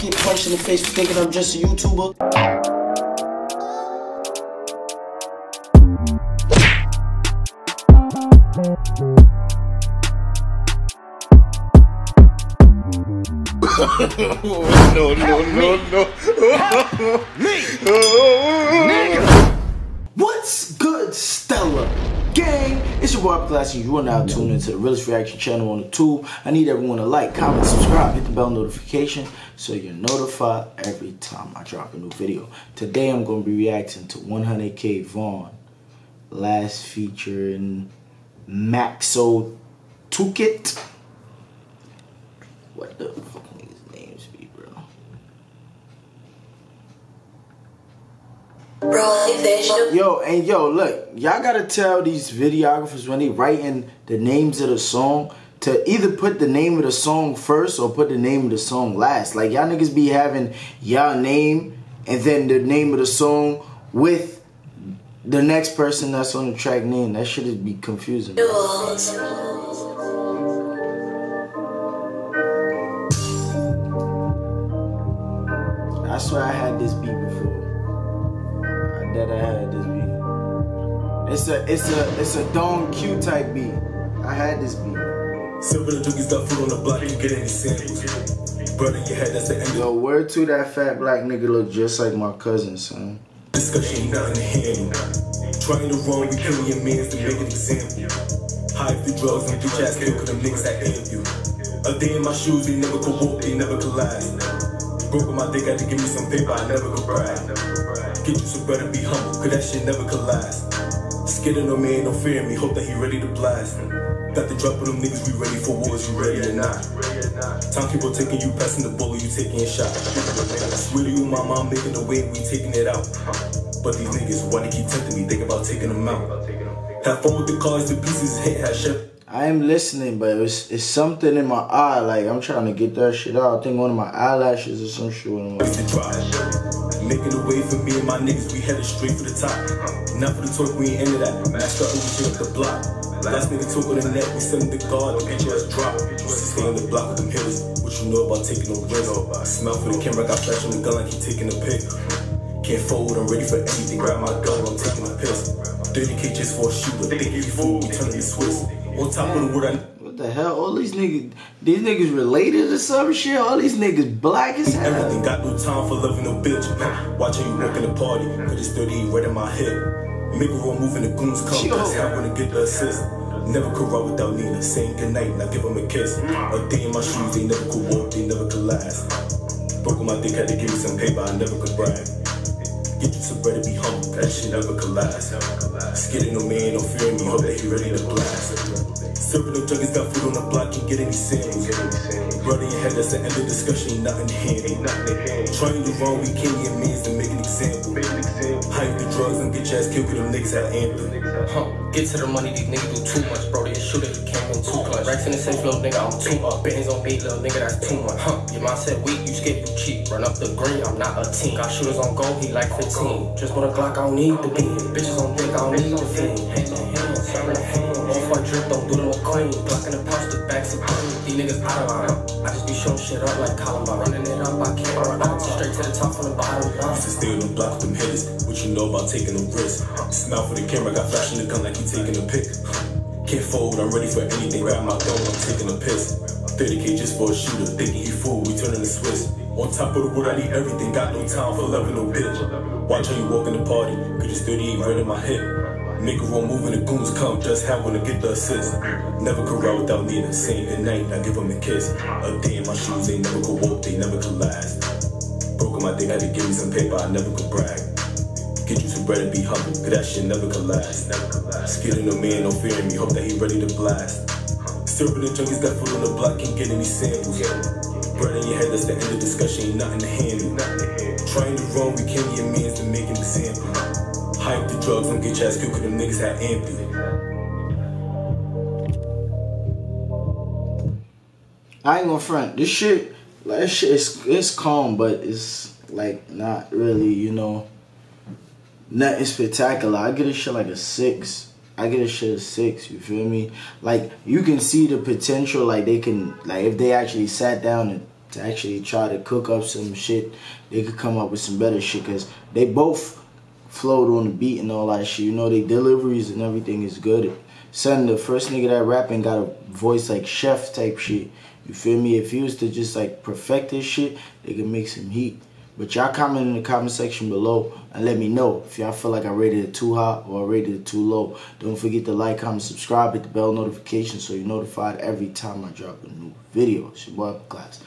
get punched in the face for thinking I'm just a YouTuber. no, no, no, no. What's good, Stella? Gang, it's your boy Classy. You are now tuned into the realest reaction channel on the tube. I need everyone to like, comment, subscribe, hit the bell notification so you're notified every time I drop a new video. Today I'm going to be reacting to 100k Von, last featuring Maxo Tookit. What the fuck niggas names be, bro? Yo, and yo, look, y'all gotta tell these videographers when they writing the names of the song to either put the name of the song first or put the name of the song last. Like y'all niggas be having y'all name and then the name of the song with the next person that's on the track name. That is be confusing. I swear I had this beat before. Bet I had this beat. It's a it's a it's a Don Q type beat. I had this beat. Silver the junkies got food on the block, you get any samples. Brother, your head, that's the end Yo, word to that fat black nigga look just like my cousin, son. the discussion, nothing to handle. Trying to run, we killing your mans to make an example. Hide the drugs and bitch ass kill, cause them niggas that amp you. A day in my shoes, they never could walk, they never could last. Broke on my dick, I had to give me some paper, I never could brag. Get you bread and be humble, cause that shit never could last. Of no man, no fear me, hope that he ready to blast. Got the drop of them niggas, we ready for wars, you ready or not? Time people taking you, passing the bullet, you taking a shot. Swear to you, my mom making the way, we taking it out. But these niggas wanna keep tempting me, think about taking them out. Have fun with the cars, the pieces, hit, have chef. I am listening, but it's it's something in my eye. Like I'm trying to get that shit out. I think one of my eyelashes or some shit. Making a way for me and my niggas, we headed straight for the top. Not for the talk, we ain't into that. Master here up the block. Last nigga talk on the net, we send the guard, your ass drop. Stay on the block with them hitters. What you know about taking no risk? Smell for the camera, got flash on the gun like he taking a pic. Can't fold, I'm ready for anything. Grab my gun, I'm taking a piss. 30k just for a shooter, think he fool, we turning the Swiss. On top of the word, What the hell? All these niggas, these niggas related to some shit. All these niggas black as hell. Everything got no time for loving no bitch. Watching you walk in the party, cause it's 30 right in my head. Make a roll move and the goons come, that's how I'm gonna get the assist. Never could ride without Nina, saying goodnight, now give him a kiss. A day in my shoes, they never could walk, they never could last. Broke my dick, had to give me some paper, I never could brag. Get you some bread and be humble, that shit never could last. Scared no man, no fear me, hope that he ready to blast. Serving no junkies, got food on the block, can get any samples. Brother, your head, that's the end of discussion, nothing to handle. Trying to run, we can't get means to make an example. Hype the drugs and get your ass killed, cause them niggas had anthem. Huh. Get to the money, these niggas do too much, bro. They a shooter, you came in too clutch. Racks in the safe, little nigga, I'm too up. Bands on beat, little nigga, that's too much. Huh. Your mind said weak, you skip, you cheap. Run up the green, I'm not a team. Got shooters on go, he like 15. Just want a Glock, I don't need the beat. Bitches on dick, I don't need the fiend. Hand in hand, serving a hand. Off my drip, don't do no clean. Glock in the pouch, the back so clean. These niggas out of line. I just be showing shit up like Columbine. Running it up, I can't run out. Straight to the top from the bottom. Used to stay on the block with them hitters. What you know about taking a risk? Smile for the camera, got flash in the gun like he taking a pic. Can't fold, I'm ready for anything. Grab my gun, I'm taking a piss. 30k just for a shooter, thinking he fool, we turning the Swiss. On top of the world, I need everything, got no time for loving no bitch. Watch how you walk in the party, cause it's 38 right in my hip. Make a roll move and the goons come, just have one to get the assist. Never could ride without Nina, saying goodnight, now give him a kiss. A day in my shoes, they never could walk, they never could last. Broke my dick, had to give me some paper, I never could brag. Get you some bread and be humble, cause that shit never could last. Scared of no man, no fear in me, hope that he ready to blast. Serving the junkies got food on the block, can't get any samples. Bread in your head, that's the end of discussion, ain't nothing to handle. Trying to run, we can't get means to make an example. Hype the drugs, don't get your ass killed, cause them niggas had empty. I ain't gonna front. This shit, like, this shit is it's calm, but it's like not really, you know, nothing spectacular. I get a shit like a six. I get a shit a six. You feel me? Like you can see the potential. Like they can, like if they actually sat down and to actually try to cook up some shit, they could come up with some better shit because they both flowed on the beat and all that shit. You know, they deliveries and everything is good. Son, the first nigga that rapping got a voice like chef type shit. You feel me? If he was to just like perfect this shit, they could make some heat. But y'all comment in the comment section below and let me know if y'all feel like I rated it too hot or I rated it too low. Don't forget to like, comment, subscribe, hit the bell notification so you're notified every time I drop a new video. It's your boy Class.